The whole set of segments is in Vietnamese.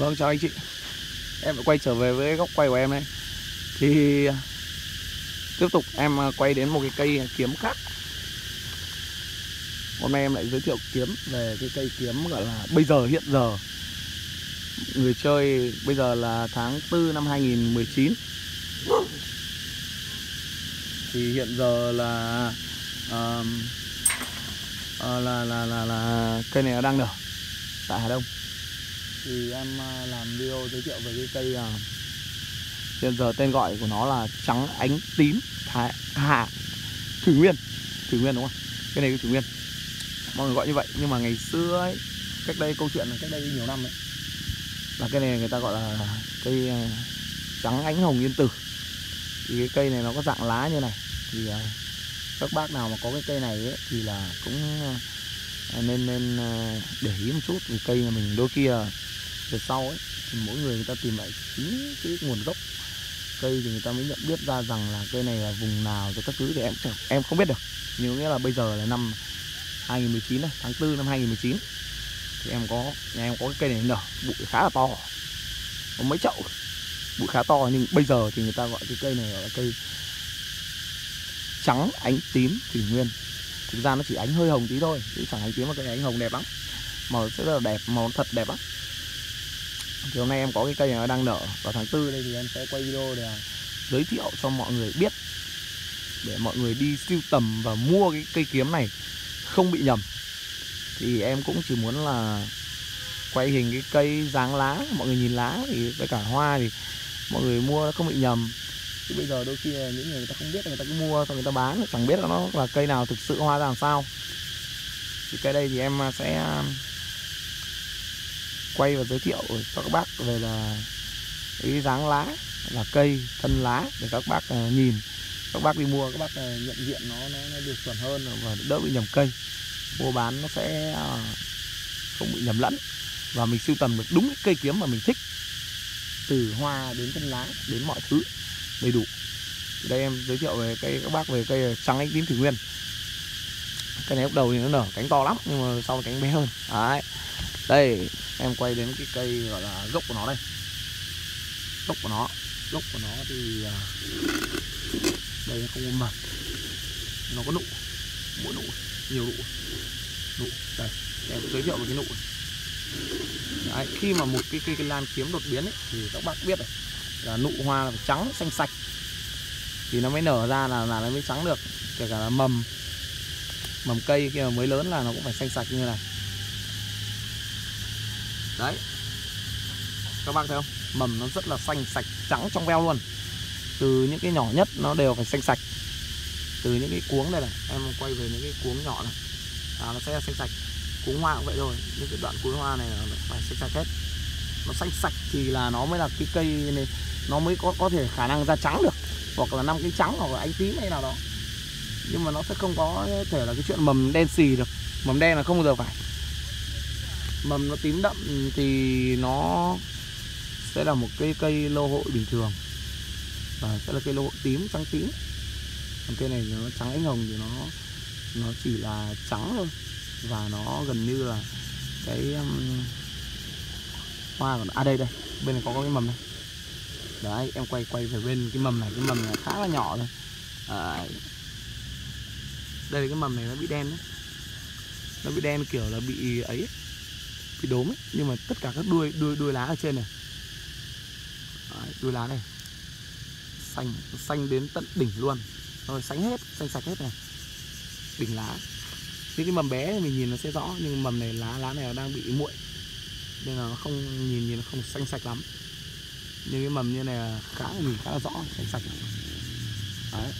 Vâng chào anh chị. Em đã quay trở về với góc quay của em đây. Thì à, Tiếp tục em à, quay đến một cái cây kiếm khác. Hôm nay em lại giới thiệu kiếm về cái cây kiếm gọi là bây giờ hiện giờ. Người chơi bây giờ là tháng 4 năm 2019 Thì hiện giờ là uh, uh, là, là, là, là cây này đang nở tại Hà Đông thì em à, làm video giới thiệu về cái cây à. hiện giờ tên gọi của nó là trắng ánh tím thái hạ thủy nguyên. Thủy nguyên đúng không? Cái này cái thủy nguyên. Mọi người gọi như vậy. Nhưng mà ngày xưa ấy cách đây câu chuyện là cách đây nhiều năm ấy là cái này người ta gọi là cây à, trắng ánh hồng yên tử. Thì cái cây này nó có dạng lá như này. Thì à, các bác nào mà có cái cây này ấy, thì là cũng Ờ, nên nên ờ, để ý một chút vì cây nhà mình đôi kia về sau ấy thì mỗi người người ta tìm lại chính cái nguồn gốc. Cây thì người ta mới nhận biết ra rằng là cây này là vùng nào rồi các thứ thì em em không biết được. Nhưng nghĩa là bây giờ là năm 2019 này, tháng 4 năm 2019 thì em có nhà em có cái cây này nở bụi khá là to. Có mấy chậu bụi khá to nhưng bây giờ thì người ta gọi cái cây này là cây trắng ánh tím thủy nguyên thực ra nó chỉ ánh hơi hồng tí thôi, chứ chẳng ánh tím mà cây ánh hồng đẹp lắm. Màu rất là đẹp, màu thật đẹp lắm. Thì hôm nay em có cái cây này nó đang nở, vào tháng tư đây thì em sẽ quay video để à, giới thiệu cho mọi người biết, để mọi người đi siêu tầm và mua cái cây kiếm này không bị nhầm. Thì em cũng chỉ muốn là quay hình cái cây dáng lá, mọi người nhìn lá thì, với cả hoa thì mọi người mua nó không bị nhầm chứ bây giờ đôi khi là những người, người ta không biết người ta cứ mua xong người ta bán chẳng biết là nó là cây nào thực sự hoa ra làm sao. Thì cây đây thì em à, sẽ à, quay và giới thiệu cho các bác về là cái dáng lá là cây thân lá để các bác à, nhìn. Các bác đi mua các bác nhận diện nó, nó nó được chuẩn hơn và đỡ bị nhầm cây. Mua bán nó sẽ không bị nhầm lẫn và mình sưu tầm được đúng cái cây kiếm mà mình thích. Từ hoa đến thân lá đến mọi thứ đầy đủ. Đây em giới thiệu về cây các bác về cây trắng ánh tím thủy nguyên. Cây này lúc đầu thì nó nở cánh to lắm nhưng mà sau cánh bé hơn. Đấy. Đây em quay đến cái cây gọi là gốc của nó đây. Gốc của nó. Gốc của nó thì à, đây không có mầm nó có nụ. Mỗi nụ nhiều nụ. Nụ đây em giới thiệu về cái nụ. Đấy, khi mà một cái cây lan kiếm đột biến ấy, thì các bác biết này là nụ hoa là phải trắng xanh sạch. Thì nó mới nở ra là là nó mới trắng được kể cả là mầm mầm cây kia mới lớn là nó cũng phải xanh sạch như này. Đấy. Các bác thấy không? Mầm nó rất là xanh sạch trắng trong veo luôn. Từ những cái nhỏ nhất nó đều phải xanh sạch. Từ những cái cuống đây này em quay về những cái cuống nhỏ này à, nó sẽ xanh sạch. Cuống hoa cũng vậy rồi những cái đoạn cuối hoa này là phải xanh sạch hết. Nó xanh sạch thì là nó mới là cái cây này nó mới có có thể khả năng ra trắng được hoặc là năm cái trắng hoặc là ánh tím hay nào đó. Nhưng mà nó sẽ không có thể là cái chuyện mầm đen xì được. Mầm đen là không bao giờ phải. Mầm nó tím đậm thì nó sẽ là một cái cây lô hội bình thường. Và sẽ là cây lô hội tím trắng tím. Còn cây này nó trắng ánh hồng thì nó nó chỉ là trắng thôi. Và nó gần như là cái um, hoa của nó à đây đây. Bên này có cái mầm này đấy em quay quay về bên cái mầm này cái mầm này khá là nhỏ thôi. À, đây cái mầm này nó bị đen đấy. Nó bị đen kiểu là bị ấy bị đốm ấy. Nhưng mà tất cả các đuôi đuôi đuôi lá ở trên này. Đấy, đuôi lá này. Xanh xanh đến tận đỉnh luôn. Rồi xanh hết xanh sạch hết này. Đỉnh lá. Những cái mầm bé thì mình nhìn nó sẽ rõ nhưng mầm này lá lá này đang bị muội. Nên là nó không nhìn nhìn nó không xanh sạch lắm nhưng cái mầm như này là khá là nhìn khá là rõ xanh sạch. Đấy.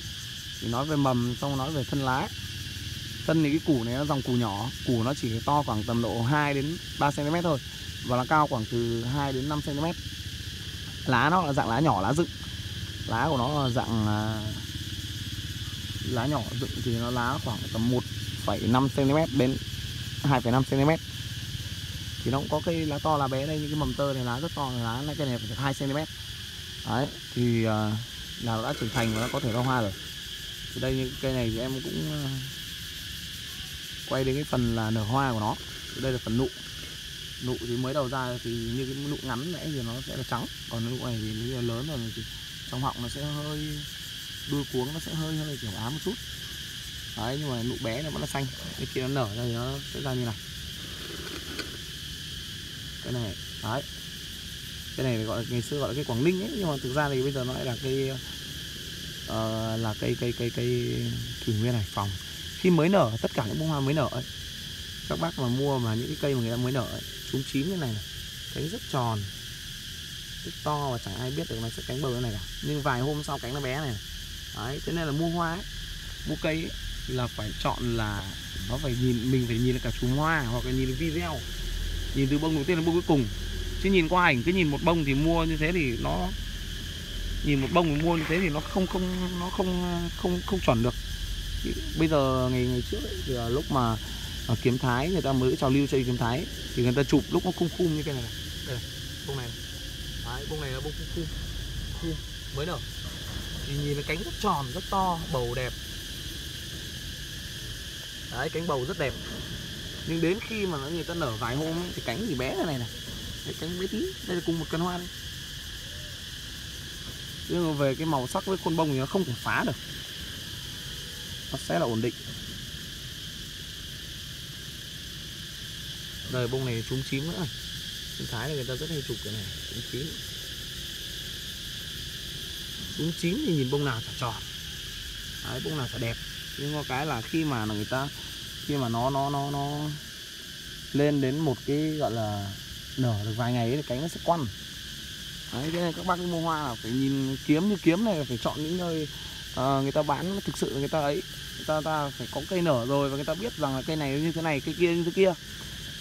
Thì nói về mầm xong nói về thân lá. Thân thì cái củ này nó dòng củ nhỏ. Củ nó chỉ to khoảng tầm độ 2 đến 3 cm thôi. Và nó cao khoảng từ 2 đến 5 cm lá nó là dạng lá nhỏ lá dựng. Lá của nó là dạng à, lá nhỏ dựng thì nó lá khoảng tầm 1,5 cm đến 2,5 cm thì nó cũng có cây lá to lá bé đây những cái mầm tơ này lá rất to lá này cây này phải 2 cm đấy thì uh, là nó đã trưởng thành và nó có thể ra hoa rồi. Thì đây những cây này thì em cũng uh, quay đến cái phần là nở hoa của nó. Đây là phần nụ. Nụ thì mới đầu ra thì như cái nụ ngắn nãy thì nó sẽ là trắng còn nụ này thì nó lớn rồi thì trong họng nó sẽ hơi đuôi cuống nó sẽ hơi hơi kiểu ám một chút. Đấy nhưng mà nụ bé nó vẫn là xanh. Cái kia nó nở ra thì nó sẽ ra như này cái này. Đấy. Cái này gọi là ngày xưa gọi là cái quảng ninh ấy nhưng mà thực ra thì bây giờ nó lại là cây uh, ờ, là cây cây cây cây thủy nguyên hải phòng. Khi mới nở tất cả những bông hoa mới nở ấy các bác mà mua mà những cái cây mà người ta mới nở ấy, chúng chín như này này cánh rất tròn rất to và chẳng ai biết được nó sẽ cánh bờ như này cả. Nhưng vài hôm sau cánh nó bé này đấy thế nên là mua hoa ấy, mua cây ấy, là phải chọn là nó phải nhìn mình phải nhìn được cả chùm hoa hoặc là nhìn được video nhìn từ bông đầu tiên đến bông cuối cùng. Chứ nhìn qua ảnh cứ nhìn một bông thì mua như thế thì nó nhìn một bông thì mua như thế thì nó không không nó không không không chuẩn được. Bây giờ ngày ngày trước ấy, thì là lúc mà ở kiếm thái người ta mới trào lưu chơi kiếm thái thì người ta chụp lúc nó khung khung như cái này này. Đây này bông này đấy bông này là bông khung khung khung mới nở thì nhìn cái cánh rất tròn rất to bầu đẹp. Đấy cánh bầu rất đẹp nhưng đến khi mà người ta nở vài hôm ấy, thì cánh thì bé này này này. Đấy, cánh bé tí. Đây là cùng một cân hoa đây. Nhưng mà về cái màu sắc với khuôn bông thì nó không thể phá được. Nó sẽ là ổn định. Đời bông này trúng chín nữa sinh thái là người ta rất hay chụp cái này trúng chín. Trúng chín thì nhìn bông nào chả tròn. Đấy, bông nào chả đẹp. Nhưng có cái là khi mà người ta khi mà nó nó nó nó lên đến một cái gọi là nở được vài ngày ấy, thì cánh nó sẽ quăn. Đấy thế nên các bác mua hoa là phải nhìn kiếm như kiếm này phải chọn những nơi uh, người ta bán thực sự người ta ấy. Người ta, ta phải có cây nở rồi và người ta biết rằng là cây này như thế này cây kia như thế kia.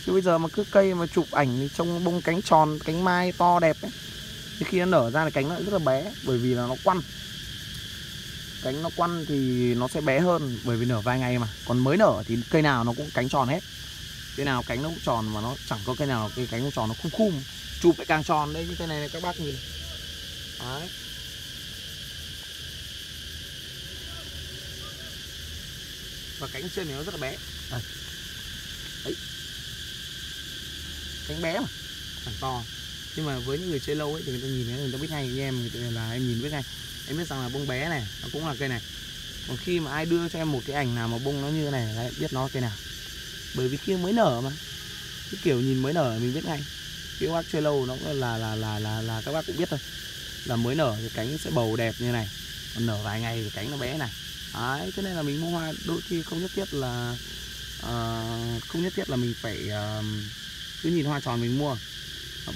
Chứ bây giờ mà cứ cây mà chụp ảnh thì trông bông cánh tròn cánh mai to đẹp ấy thì khi nó nở ra thì cánh nó rất là bé bởi vì là nó quăn cánh nó quăn thì nó sẽ bé hơn bởi vì nở vài ngày mà. Còn mới nở thì cây nào nó cũng cánh tròn hết. Cây nào cánh nó cũng tròn mà nó chẳng có cây nào cây cánh cũng tròn nó khum khum. Chụp lại càng tròn đấy như cái này, này các bác nhìn. Đấy. Và cánh trên này nó rất là bé. Đấy. Cánh bé mà chẳng to. Nhưng mà với những người chơi lâu ấy thì người ta nhìn thấy người ta biết ngay. Như em người ta là em nhìn biết ngay em biết rằng là bông bé này nó cũng là cây này. Còn khi mà ai đưa cho em một cái ảnh nào mà bông nó như thế này em biết nó cây nào. Bởi vì khi mới nở mà cái kiểu nhìn mới nở mình biết ngay. Khi các bác chơi lâu nó cũng là là là là là các bác cũng biết thôi. Là mới nở thì cánh sẽ bầu đẹp như này còn nở vài ngày thì cánh nó bé này. Đấy thế nên là mình mua hoa đôi khi không nhất thiết là uh, không nhất thiết là mình phải uh, cứ nhìn hoa tròn mình mua.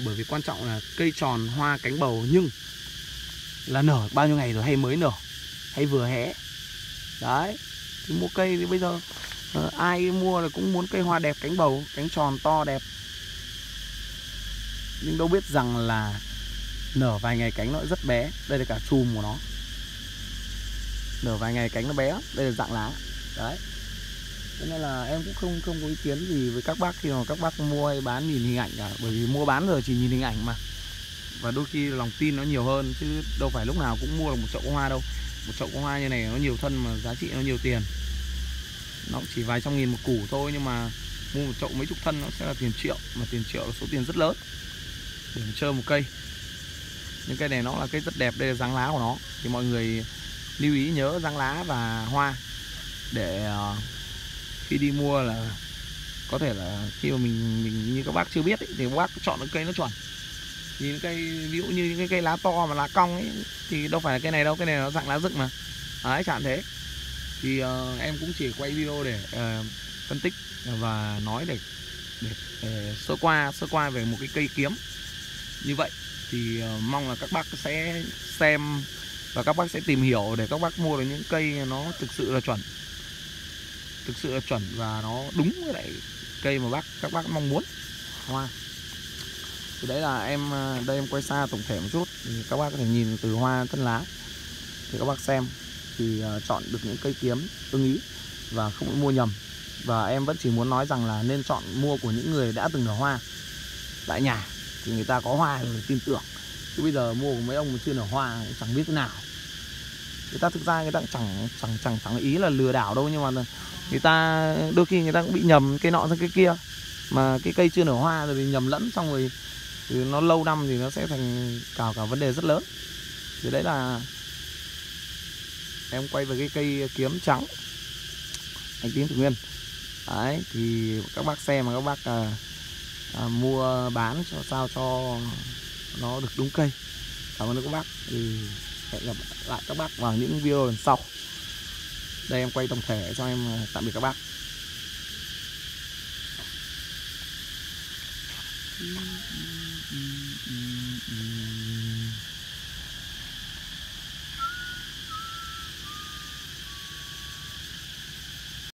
Bởi vì quan trọng là cây tròn hoa cánh bầu nhưng là nở bao nhiêu ngày rồi hay mới nở hay vừa hé. Đấy thì mua cây thì bây giờ uh, ai mua là cũng muốn cây hoa đẹp cánh bầu cánh tròn to đẹp. Nhưng đâu biết rằng là nở vài ngày cánh nó rất bé đây là cả chùm của nó. Nở vài ngày cánh nó bé đây là dạng lá. Đấy. Cho nên là em cũng không không có ý kiến gì với các bác khi mà các bác mua hay bán nhìn hình ảnh cả bởi vì mua bán rồi chỉ nhìn hình ảnh mà và đôi khi lòng tin nó nhiều hơn chứ đâu phải lúc nào cũng mua được một chậu hoa đâu. Một chậu hoa như này nó nhiều thân mà giá trị nó nhiều tiền. Nó chỉ vài trăm nghìn một củ thôi nhưng mà mua một chậu mấy chục thân nó sẽ là tiền triệu. Mà tiền triệu là số tiền rất lớn để chơi một cây. Những cây này nó là cây rất đẹp đây là dáng lá của nó. Thì mọi người lưu ý nhớ dáng lá và hoa để ờ, khi đi mua là có thể là khi mà mình mình như các bác chưa biết ấy, thì các bác chọn được cây nó chuẩn nhìn cây ví dụ như những cái cây lá to mà lá cong ấy thì đâu phải là cây này đâu cây này nó dạng lá rực mà. À, Đấy chẳng thế. Thì uh, em cũng chỉ quay video để uh, phân tích và nói để, để để sơ qua sơ qua về một cái cây kiếm. Như vậy thì uh, mong là các bác sẽ xem và các bác sẽ tìm hiểu để các bác mua được những cây nó thực sự là chuẩn. Thực sự là chuẩn và nó đúng với lại cây mà bác các bác mong muốn. Hoa thì đấy là em ờ, đây em quay xa tổng thể một chút. Thì các bác có thể nhìn từ hoa thân lá. Thì các bác xem. Thì ờ, chọn được những cây kiếm ưng ý và không mua nhầm. Và em vẫn chỉ muốn nói rằng là nên chọn mua của những người đã từng nở hoa tại nhà. Thì người ta có hoa rồi tin tưởng. Chứ bây giờ mua của mấy ông mà chưa nở hoa chẳng biết thế nào. Người ta thực ra người ta cũng chẳng chẳng chẳng chẳng ý là lừa đảo đâu, nhưng mà người ta, đôi khi người ta cũng bị nhầm cây nọ sang cây kia. Mà cái cây chưa nở hoa rồi thì nhầm lẫn xong rồi thì nó lâu năm thì nó sẽ thành cả cả vấn đề rất lớn. Thì đấy là em quay về cái cây kiếm trắng anh tím thủy nguyên. Đấy thì các bác xem mà các bác à, à, mua bán cho sao cho nó được đúng cây. Cảm ơn các bác. Thì hẹn gặp lại các bác vào những video lần sau. Đây em quay tổng thể cho em à, tạm biệt các bác. Mm-hmm.